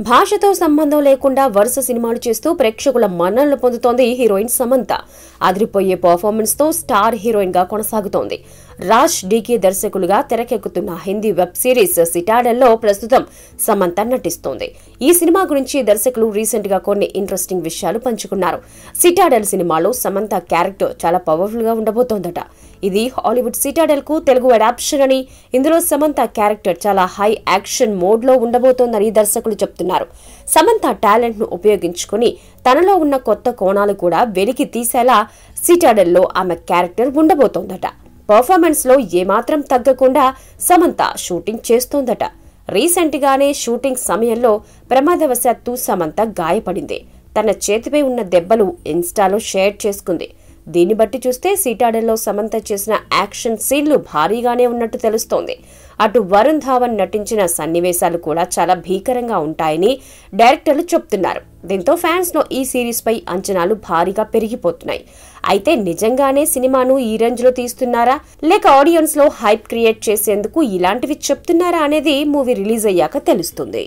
భాషతో సంబంధం లేకుండా వరుస సినిమాలు చేస్తూ ప్రేక్షకుల మన్ననలు పొందుతోంది హీరోయిన్ సమంత. అదిరిపోయే పర్ఫార్మెన్స్తో స్టార్ హీరోయిన్గా కొనసాగుతోంది. రాజ్ డీకే దర్శకులుగా తెరకెక్కుతున్న హిందీ వెబ్ సిరీస్ సిటాడెల్లో ప్రస్తుతం సమంత నటిస్తోంది. ఈ సినిమా గురించి దర్శకులు రీసెంట్గా కొన్ని ఇంట్రెస్టింగ్ విషయాలు పంచుకున్నారు. సిటాడెల్ సినిమాలో సమంత క్యారెక్టర్ చాలా పవర్ఫుల్గా ఉండబోతోందట. ఇది హాలీవుడ్ సిటాడెల్కు తెలుగు అడాప్షన్ అని. ఇందులో సమంత క్యారెక్టర్ చాలా హై యాక్షన్ మోడ్లో ఉండబోతోందని దర్శకులు చెప్తున్నారు. సమంత టాలెంట్ను ఉపయోగించుకుని తనలో ఉన్న కొత్త కోణాలు కూడా వెలికి తీసేలా సిటాడెల్లో ఆమె క్యారెక్టర్ ఉండబోతోందట. పర్ఫార్మెన్స్లో ఏమాత్రం తగ్గకుండా సమంత షూటింగ్ చేస్తోందట. రీసెంట్ గానే షూటింగ్ సమయంలో ప్రమాదవశాత్తు సమంత గాయపడింది. తన చేతిపై ఉన్న దెబ్బలు ఇన్స్టాలో షేర్ చేసుకుంది. దీన్ని బట్టి చూస్తే సీటాడెల్లో సమంత చేసిన యాక్షన్ సీన్లు భారీగానే ఉన్నట్టు తెలుస్తోంది. అటు వరుణ్ ధావన్ నటించిన సన్నివేశాలు కూడా చాలా భీకరంగా ఉంటాయని డైరెక్టర్లు చెప్తున్నారు. దీంతో ఫ్యాన్స్లో ఈ సిరీస్ పై అంచనాలు భారీగా పెరిగిపోతున్నాయి. అయితే నిజంగానే సినిమాను ఈ రేంజ్లో తీస్తున్నారా? లేక ఆడియన్స్లో హైప్ క్రియేట్ చేసేందుకు ఇలాంటివి చెప్తున్నారా అనేది మూవీ రిలీజ్ అయ్యాక తెలుస్తుంది.